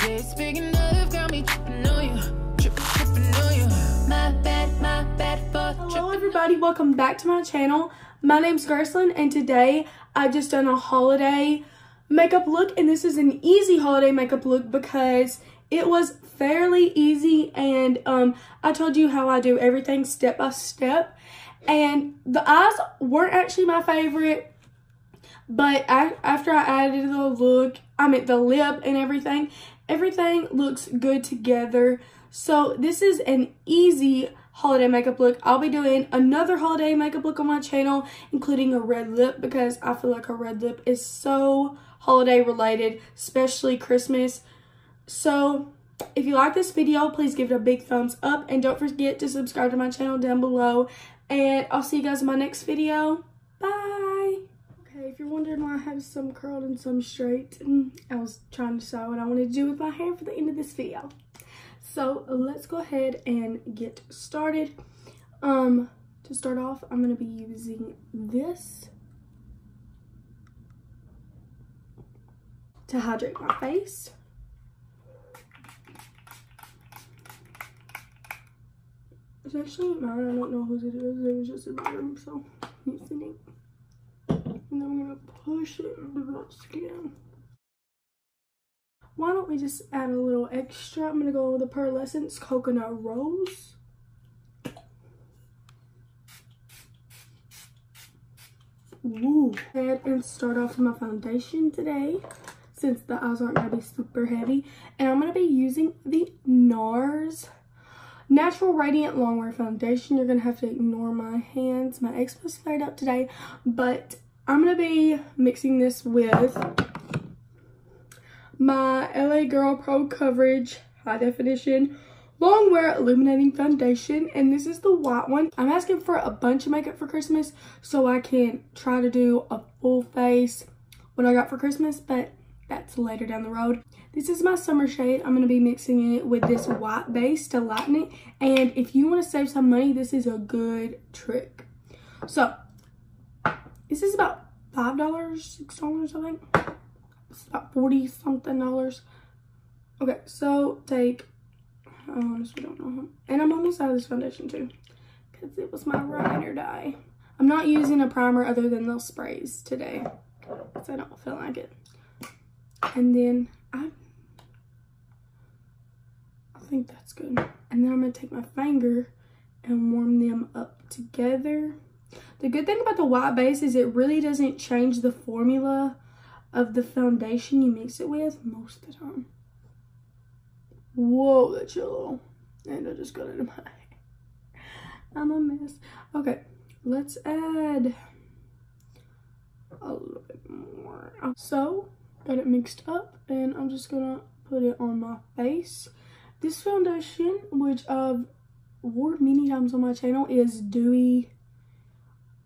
It's big enough, got me tripping on you. Tripping, tripping on you. My bad, my bad for Hello everybody, welcome back to my channel. My name's Gracelyn and today I've just done a holiday makeup look and this is an easy holiday makeup look because it was fairly easy and um, I told you how I do everything step by step and the eyes weren't actually my favorite but I, after I added the look, I mean the lip and everything, everything looks good together. So this is an easy holiday makeup look. I'll be doing another holiday makeup look on my channel, including a red lip because I feel like a red lip is so holiday related, especially Christmas. So if you like this video, please give it a big thumbs up and don't forget to subscribe to my channel down below. And I'll see you guys in my next video. Bye! If you're wondering why I have some curled and some straight, I was trying to decide what I wanted to do with my hair for the end of this video. So let's go ahead and get started. Um, to start off, I'm going to be using this to hydrate my face. It's actually mine. I don't know whose it is. It was just in my room, so using it. And then gonna push it into the skin. Why don't we just add a little extra? I'm gonna go with the Pearl Essence Coconut Rose. Ooh. Head and start off with my foundation today since the eyes aren't gonna be super heavy. And I'm gonna be using the NARS Natural Radiant Longwear Foundation. You're gonna have to ignore my hands. My Xbox fired up today, but I'm gonna be mixing this with my LA Girl Pro Coverage High Definition Longwear Illuminating Foundation, and this is the white one. I'm asking for a bunch of makeup for Christmas so I can try to do a full face what I got for Christmas, but that's later down the road. This is my summer shade. I'm going to be mixing it with this white base to lighten it, and if you want to save some money, this is a good trick. So, this is about $5, $6, I think. It's about 40 something dollars. Okay, so take, I honestly don't know. And I'm almost out of this foundation too. Because it was my ride or die. I'm not using a primer other than those sprays today. Because I don't feel like it. And then I, I think that's good. And then I'm to take my finger and warm them up together. The good thing about the white base is it really doesn't change the formula of the foundation you mix it with most of the time. Whoa, that's yellow. And I just got it in my hair. I'm a mess. Okay, let's add a little bit more. So, got it mixed up and I'm just gonna put it on my face. This foundation, which I've wore many times on my channel, is Dewy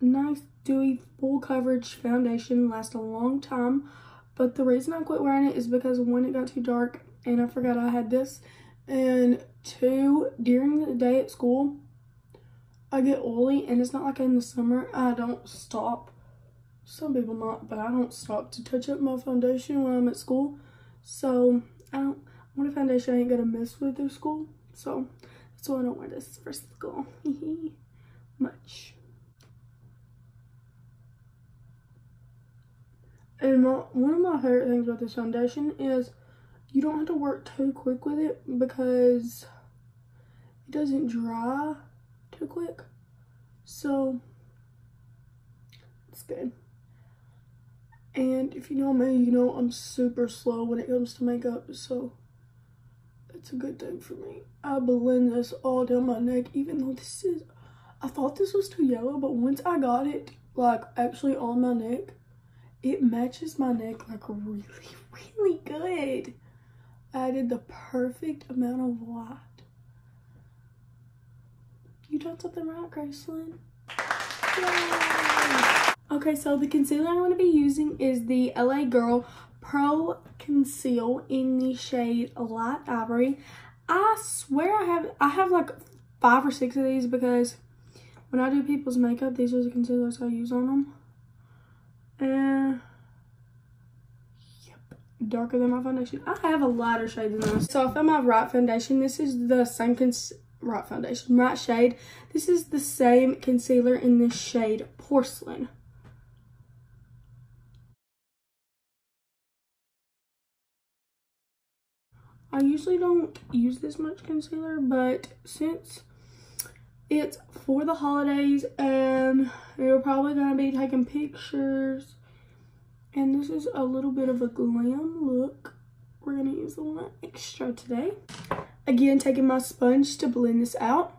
nice dewy full coverage foundation lasts a long time. But the reason i quit wearing it is because one it got too dark and i forgot i had this. And two during the day at school i get oily and it's not like in the summer i don't stop. Some people not but i don't stop to touch up my foundation when i'm at school. So i don't want a foundation i ain't gonna mess with through school? So that's why i don't wear this for school. Much And my, one of my favorite things about this foundation is you don't have to work too quick with it because it doesn't dry too quick. So it's good. And if you know me, you know I'm super slow when it comes to makeup, so that's a good thing for me. I blend this all down my neck, even though this is, I thought this was too yellow, but once I got it, like, actually on my neck, it matches my neck like really, really good. I did the perfect amount of white. You done something right, Gracelyn. Yay! Okay, so the concealer I'm going to be using is the LA Girl Pro Conceal in the shade Light Ivory. I swear I have I have like five or six of these because when I do people's makeup, these are the concealers I use on them. And yep, darker than my foundation. I have a lighter shade than this. So I found my right foundation. This is the same right foundation, right shade. This is the same concealer in the shade Porcelain. I usually don't use this much concealer, but since it's for the holidays and you're probably going to be taking pictures and this is a little bit of a glam look, we're going to use a little extra today. Again, taking my sponge to blend this out.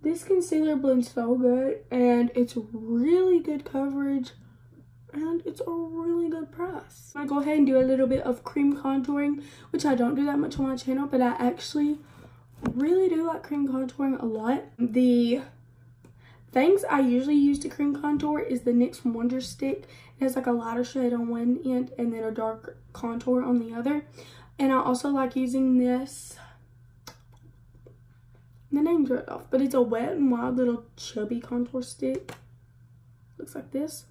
This concealer blends so good and it's really good coverage and it's a really good price. I'm gonna go ahead and do a little bit of cream contouring, which I don't do that much on my channel, but I actually really do like cream contouring a lot. The things I usually use to cream contour is the NYX Wonder Stick. It has like a lighter shade on one end and then a dark contour on the other. And I also like using this the name's right off, but it's a wet and wild little chubby contour stick. Looks like this.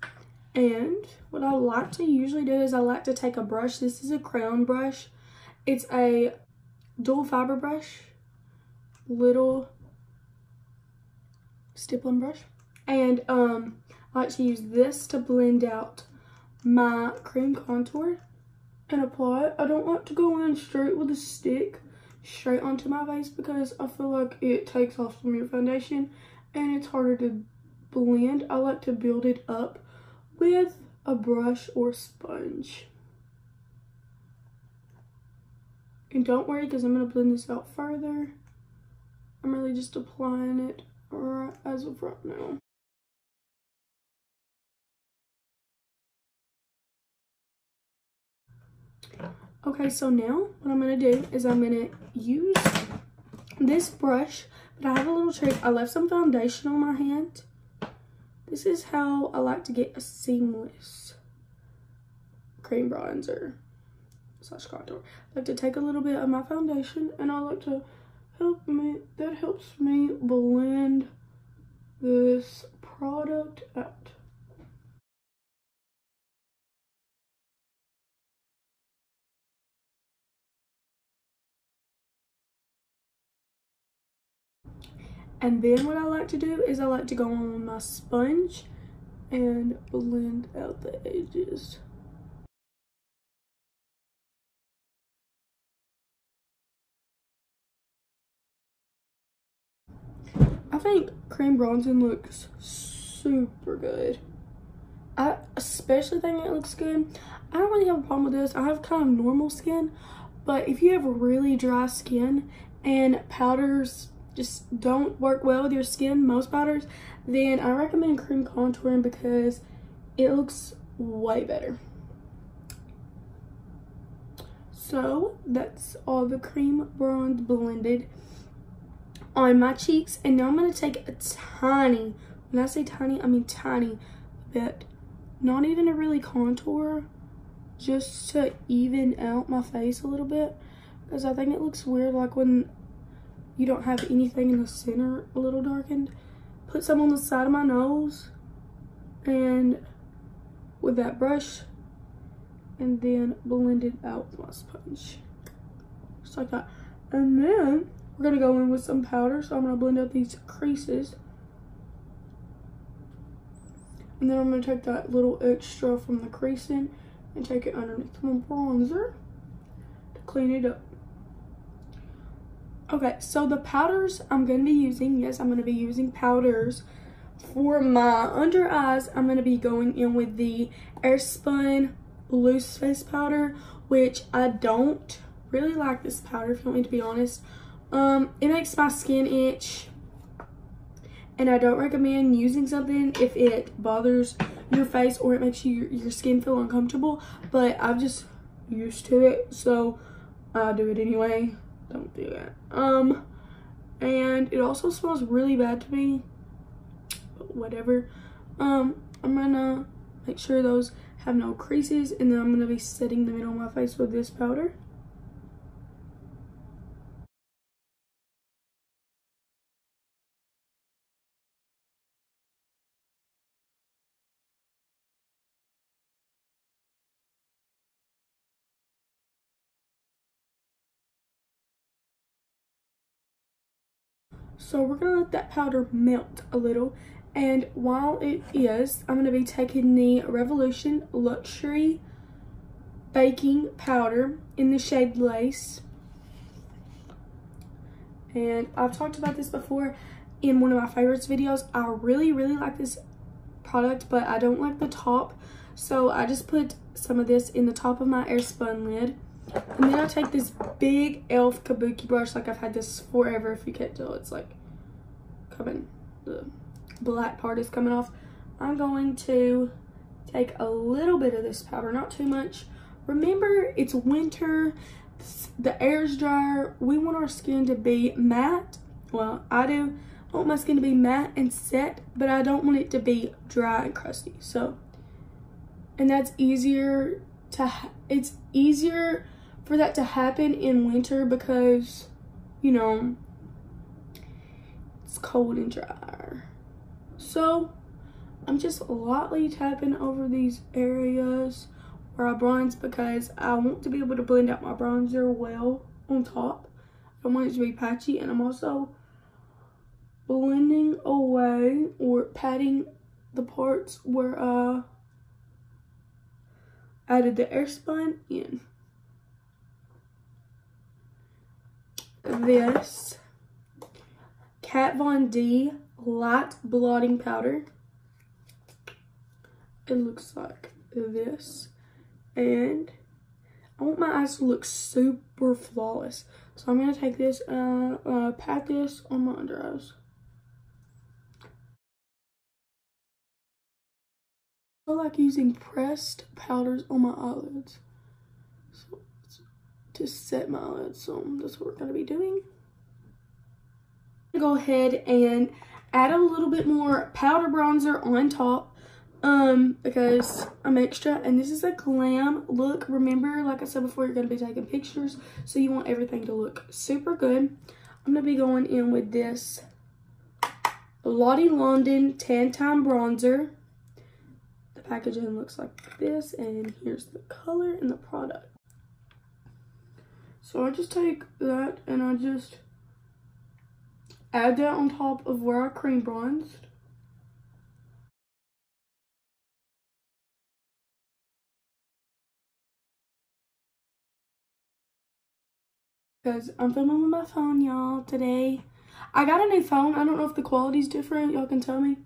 And what I like to usually do is I like to take a brush. This is a crayon brush. It's a dual fiber brush, little stippling brush. And um, I like to use this to blend out my cream contour and apply it. I don't like to go in straight with a stick straight onto my face because I feel like it takes off from your foundation and it's harder to blend. I like to build it up with a brush or sponge. And don't worry because I'm going to blend this out further. I'm really just applying it as of right now. Okay, so now what I'm going to do is I'm going to use this brush, but I have a little trick. I left some foundation on my hand. This is how I like to get a seamless cream bronzer slash contour. I like to take a little bit of my foundation and I like to help me, that helps me blend this product out. And then what I like to do is I like to go on with my sponge and blend out the edges. I think cream bronzing looks super good. I especially think it looks good. I don't really have a problem with this. I have kind of normal skin, but if you have really dry skin and powders just don't work well with your skin, most powders, then I recommend cream contouring because it looks way better. So that's all the cream bronze blended on my cheeks. And now I'm going to take a tiny, when I say tiny, I mean tiny bit, not even a really contour, just to even out my face a little bit. Because I think it looks weird like when you don't have anything in the center a little darkened, put some on the side of my nose and with that brush and then blend it out with my sponge. Just like that. And then we're gonna go in with some powder. So I'm gonna blend out these creases. And then I'm gonna take that little extra from the creasing and take it underneath my bronzer to clean it up. Okay, so the powders I'm going to be using, yes, I'm going to be using powders. For my under eyes, I'm going to be going in with the Airspun Loose Face Powder, which I don't really like this powder, if you want me to be honest. Um, it makes my skin itch, and I don't recommend using something if it bothers your face or it makes you, your skin feel uncomfortable, but I'm just used to it, so I'll do it anyway don't do it. Um, and it also smells really bad to me, but whatever. Um, I'm gonna make sure those have no creases, and then I'm gonna be setting them in on my face with this powder. So we're gonna let that powder melt a little. And while it is, I'm gonna be taking the Revolution Luxury Baking Powder in the shade Lace. And I've talked about this before in one of my favorites videos. I really, really like this product, but I don't like the top. So I just put some of this in the top of my airspun lid. And then I take this big e.l.f. kabuki brush, like I've had this forever, if you can't tell, it's like coming, the black part is coming off. I'm going to take a little bit of this powder, not too much. Remember, it's winter, the air's drier. We want our skin to be matte. Well, I do. Want my skin to be matte and set, but I don't want it to be dry and crusty. So, and that's easier to, it's easier for that to happen in winter because, you know, it's cold and dry. So, I'm just lightly tapping over these areas where I bronze because I want to be able to blend out my bronzer well on top. I don't want it to be patchy and I'm also blending away or patting the parts where I added the air airspun in. This Kat Von D light blotting powder. It looks like this and I want my eyes to look super flawless. So I'm going to take this, uh, uh, pat this on my under eyes. I like using pressed powders on my eyelids. To set my eyelids, so that's what we're going to be doing. Go ahead and add a little bit more powder bronzer on top um because i'm extra and this is a glam look. Remember like i said before you're going to be taking pictures so you want everything to look super good. I'm going to be going in with this lottie london tan time bronzer. The packaging looks like this and here's the color and the product so i just take that and i just add that on top of where i cream bronzed because I'm filming with my phone, y'all, today. I got a new phone. I don't know if the quality's different. Y'all can tell me.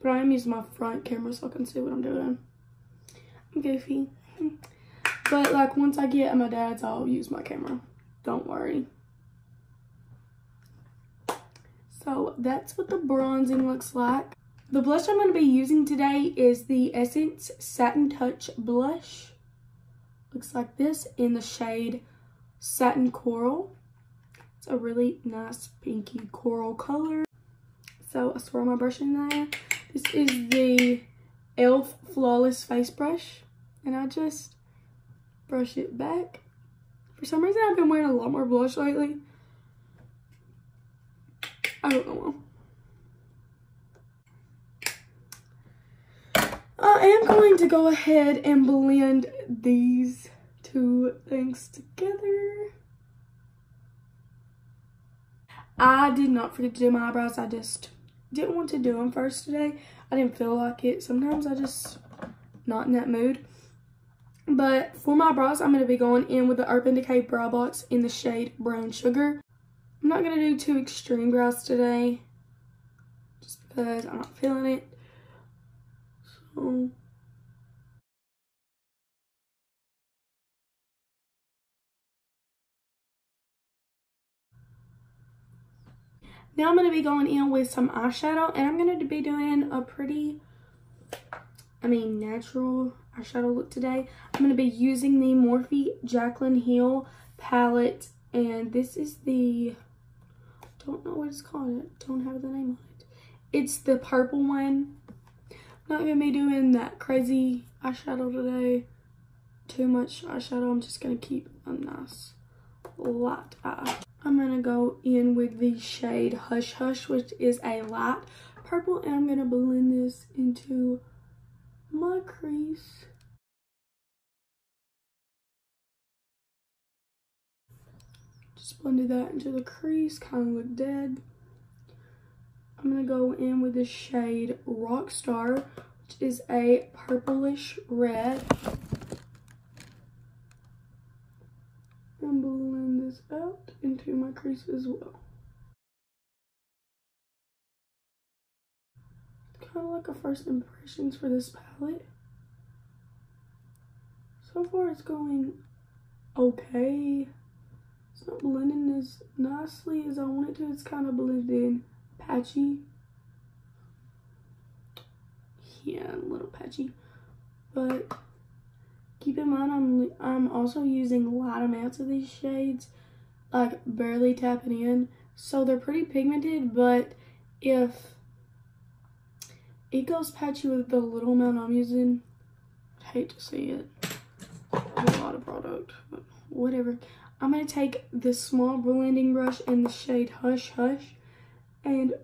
But I am using my front camera so I can see what I'm doing. I'm goofy. But, like, once I get at my dad's, I'll use my camera. Don't worry. So, that's what the bronzing looks like. The blush I'm going to be using today is the Essence Satin Touch Blush. Looks like this in the shade satin coral. It's a really nice pinky coral color. So I swirl my brush in there. This is the e.l.f. Flawless Face Brush. And I just brush it back. For some reason, I've been wearing a lot more blush lately. I don't know why. I am going to go ahead and blend these two things together. I did not forget to do my eyebrows. I just didn't want to do them first today. I didn't feel like it. Sometimes I just not in that mood. But for my brows, I'm going to be going in with the Urban Decay Brow Box in the shade Brown Sugar. I'm not going to do two extreme brows today. Just because I'm not feeling it. So... Now I'm going to be going in with some eyeshadow and I'm going to be doing a pretty, I mean, natural eyeshadow look today. I'm going to be using the Morphe Jaclyn Hill palette and this is the, don't know what it's called, I don't have the name on it. It's the purple one. Not going to be doing that crazy eyeshadow today. Too much eyeshadow. I'm just going to keep a nice light eye. I'm going to go in with the shade Hush Hush, which is a light purple. And I'm going to blend this into my crease. Just blended that into the crease, kind of look dead. I'm going to go in with the shade Rockstar, which is a purplish red. And blend this out into my crease as well. Kind of like a first impressions for this palette. So far it's going okay. It's not blending as nicely as I want it to. It's kind of blending patchy. Yeah, a little patchy. But keep in mind I'm I'm also using light amounts of these shades, like barely tapping in. So they're pretty pigmented, but if it goes patchy with the little amount I'm using, I'd hate to see it. A lot of product, but whatever. I'm going to take this small blending brush in the shade Hush Hush and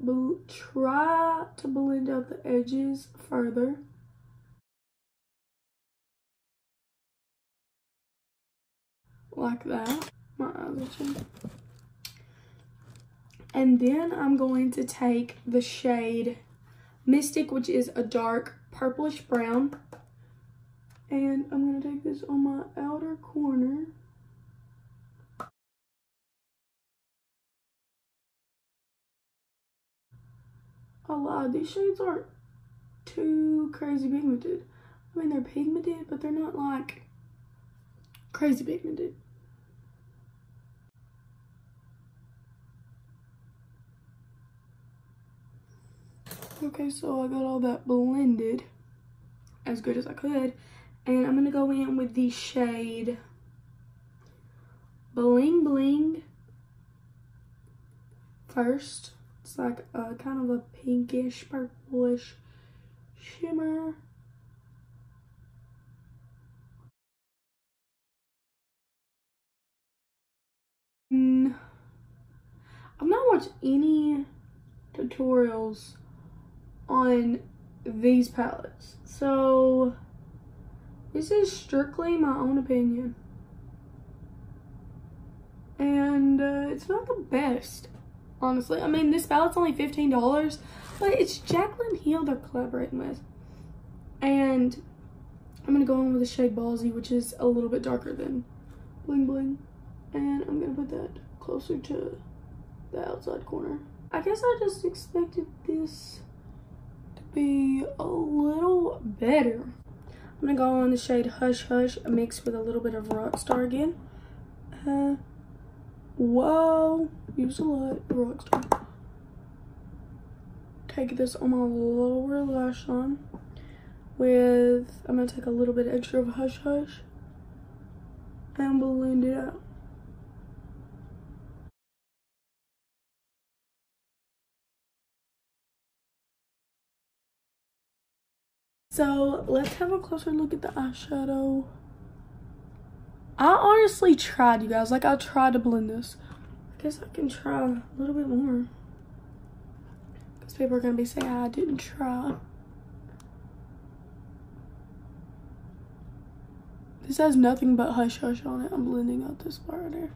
try to blend out the edges further. Like that. My eyes itching. And then I'm going to take the shade Mystic, which is a dark purplish brown. And I'm going to take this on my outer corner. I lied, these shades aren't too crazy pigmented. I mean, they're pigmented, but they're not like crazy pigmented. Okay, so I got all that blended as good as I could. And I'm going to go in with the shade Bling Bling first. It's like a kind of a pinkish, purplish shimmer. Mm, I've not watched any tutorials on these palettes. So this is strictly my own opinion. And uh, it's not the best honestly. I mean, this palette's only $15, but it's Jaclyn Hill they're collaborating with. And I'm going to go in with the shade Ballsy, which is a little bit darker than Bling Bling. And I'm going to put that closer to the outside corner. I guess I just expected this be a little better. I'm to go on the shade Hush Hush mixed with a little bit of Rockstar again. Uh, Whoa, use a lot, Rockstar. Take this on my lower lash line with, I'm gonna take a little bit extra of Hush Hush and blend it out. So let's have a closer look at the eyeshadow. I honestly tried, you guys. Like, I tried to blend this. I guess I can try a little bit more. Because people are going to be saying I didn't try. This has nothing but hush hush on it. I'm blending out this part right here.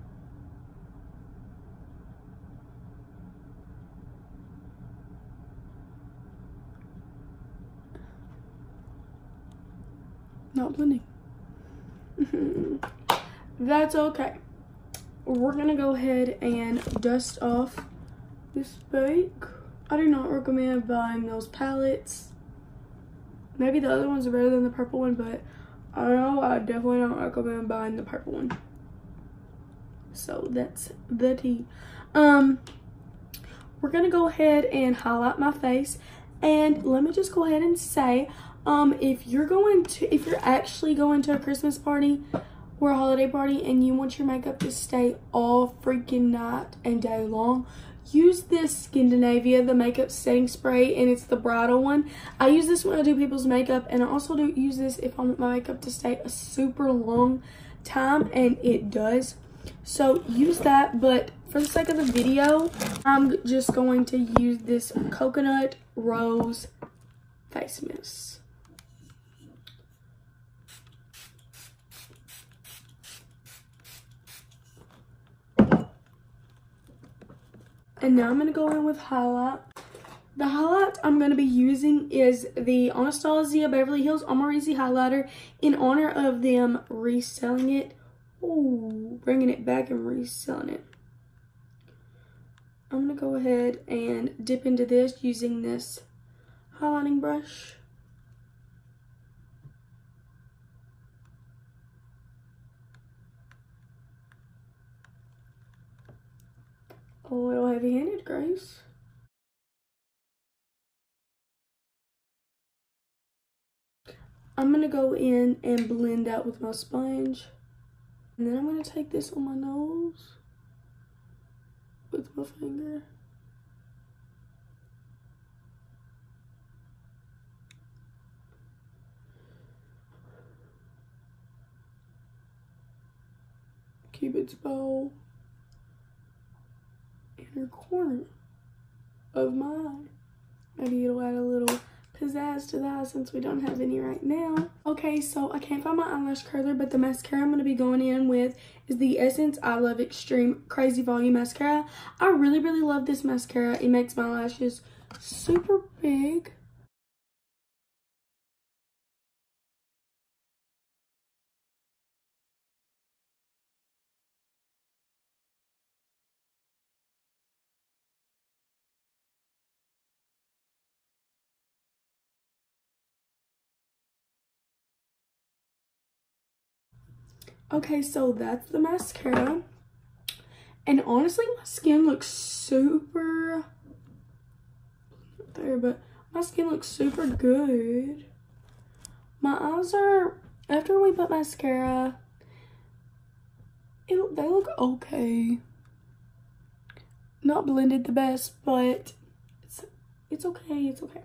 Not blending. that's okay. We're gonna go ahead and dust off this bake. I do not recommend buying those palettes. Maybe the other ones are better than the purple one, but I don't know, I definitely don't recommend buying the purple one. So that's the tea. Um, we're gonna go ahead and highlight my face. And let me just go ahead and say, um, if you're going to, if you're actually going to a Christmas party, or a holiday party and you want your makeup to stay all freaking night and day long, use this Skindinavia, the makeup setting spray, and it's the bridal one. I use this when I do people's makeup, and I also do use this if I want my makeup to stay a super long time, and it does. So use that, but for the sake of the video, I'm just going to use this Coconut Rose Face Mist. And now I'm going to go in with highlight. the highlight I'm going to be using is the Anastasia Beverly Hills Amrezy highlighter in honor of them reselling it. Ooh, bringing it back and reselling it. I'm going to go ahead and dip into this using this highlighting brush. A little heavy-handed, Grace. I'm going to go in and blend out with my sponge. And then I'm going to take this on my nose with my finger. Cupid's bow inner corner of my eye. Maybe it'll add a little pizzazz to that since we don't have any right now. Okay, so I can't find my eyelash curler, but the mascara I'm going to be going in with is the Essence I Love Extreme Crazy Volume Mascara. I really, really love this mascara. It makes my lashes super big. Okay, so that's the mascara. And honestly, my skin looks super there, but my skin looks super good. My eyes are, after we put mascara, it, they look okay. Not blended the best, but it's, it's okay, it's okay.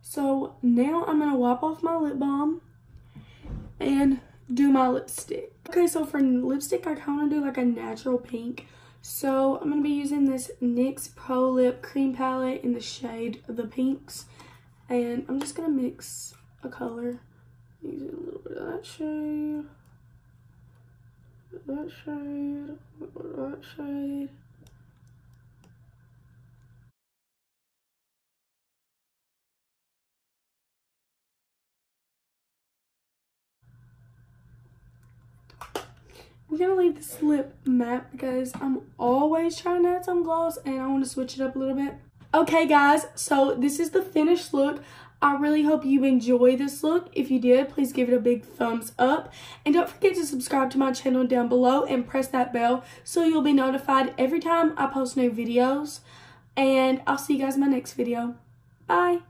So now I'm going to wipe off my lip balm and do my lipstick. Okay, so for lipstick, I kind of do like a natural pink. So I'm going to be using this NYX Pro Lip Cream Palette in the shade of the pinks. And I'm just going to mix a color. Using a little bit of that shade. That shade. That shade. I'm gonna leave this lip matte because I'm always trying to add some gloss and I want to switch it up a little bit. Okay guys, so this is the finished look. I really hope you enjoy this look. If you did, please give it a big thumbs up. And don't forget to subscribe to my channel down below and press that bell so you'll be notified every time I post new videos. And I'll see you guys in my next video. Bye.